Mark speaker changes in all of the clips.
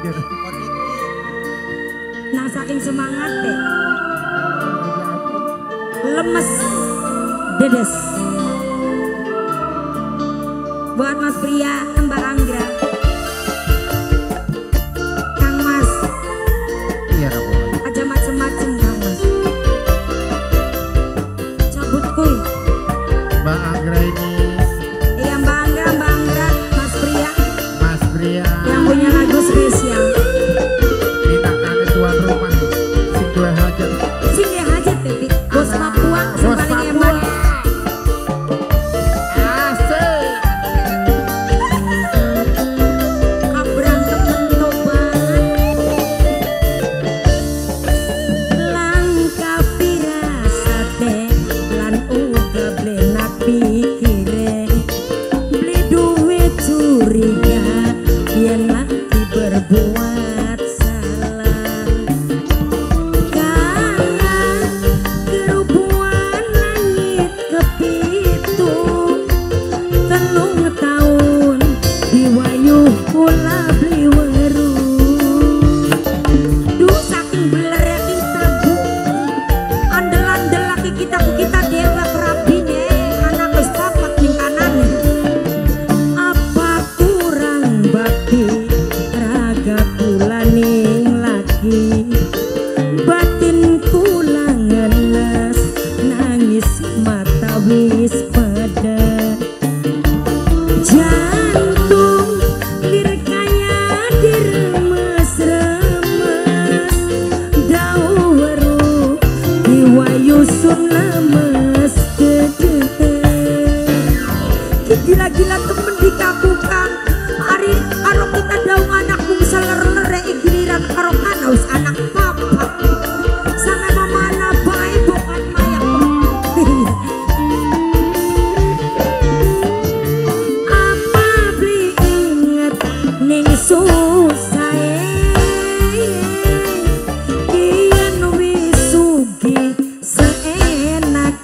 Speaker 1: gitu. Nah saking semangat deh. Lemes. Dedes. Buat Mas Pria Mbak
Speaker 2: anggrek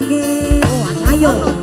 Speaker 1: げあかな
Speaker 2: よ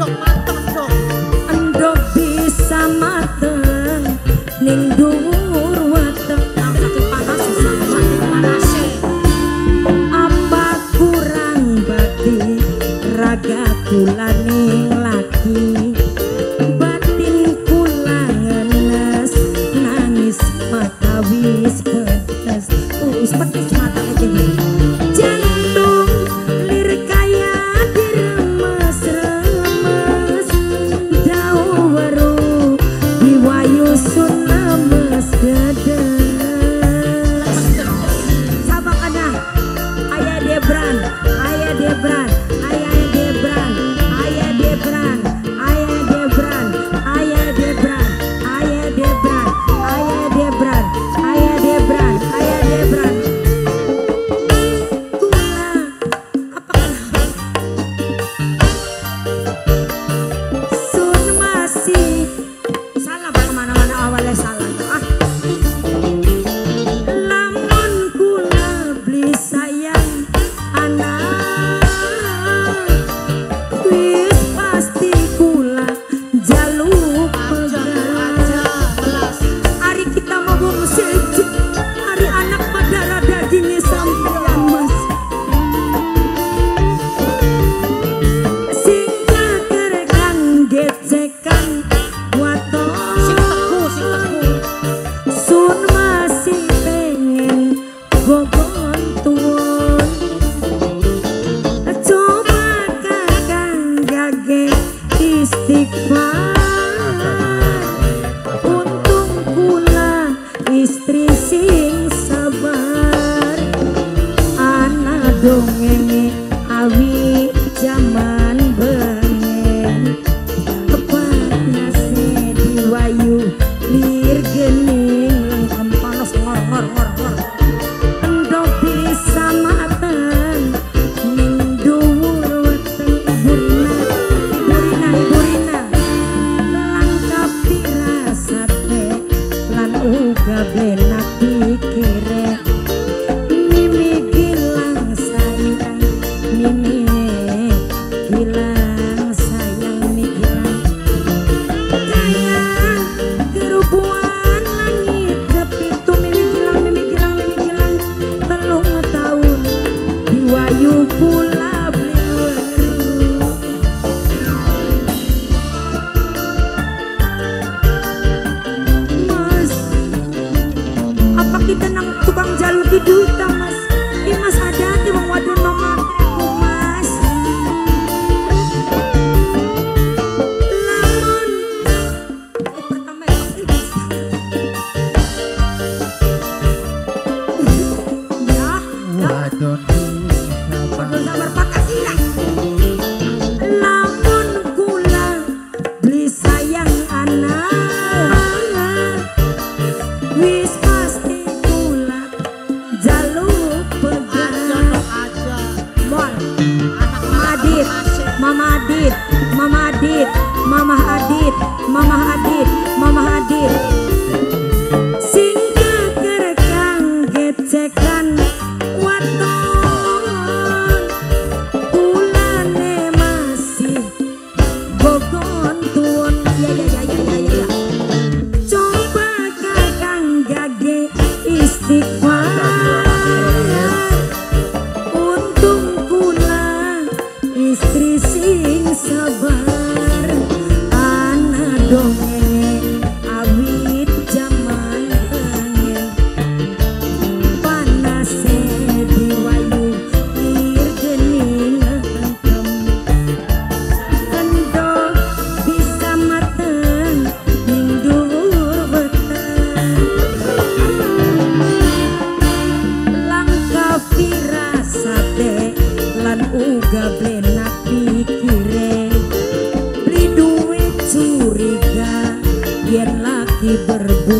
Speaker 2: los más istri sing
Speaker 1: sabar anak
Speaker 2: dongeng Wadon
Speaker 1: Wadon
Speaker 2: sabar Pancasila. Berbuat